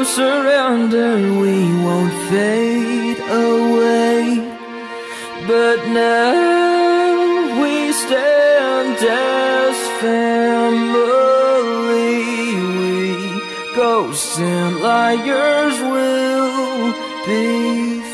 no surrender, we won't fade away. But now we stand as family, we ghosts and liars will be.